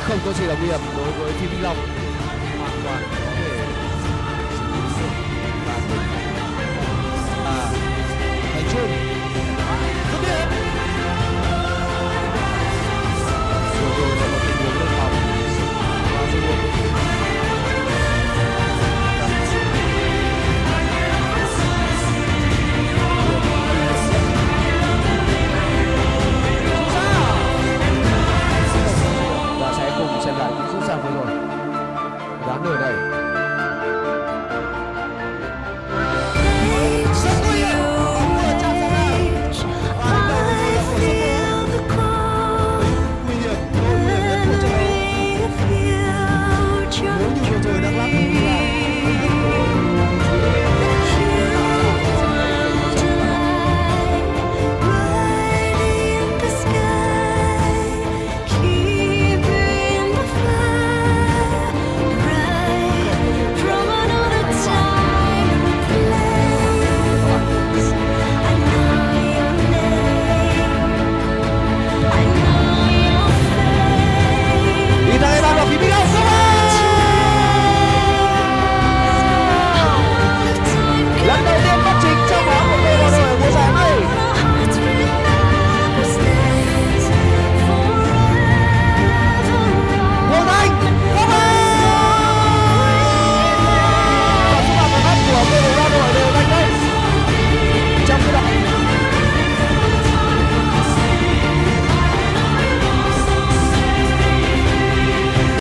không có gì là nguy hiểm đối với team Vĩnh Long. Hoàn toàn có thể và à thành trung lại cũng sẵn sàng vừa rồi. Đáng ở đây.